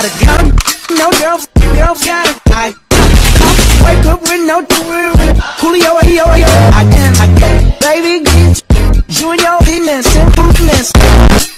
gotta come. No girls, girls gotta I, wake up with no deal. Coolio, yo, yo, I can, I can. Baby, get you and your business, simple business.